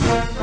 Bye.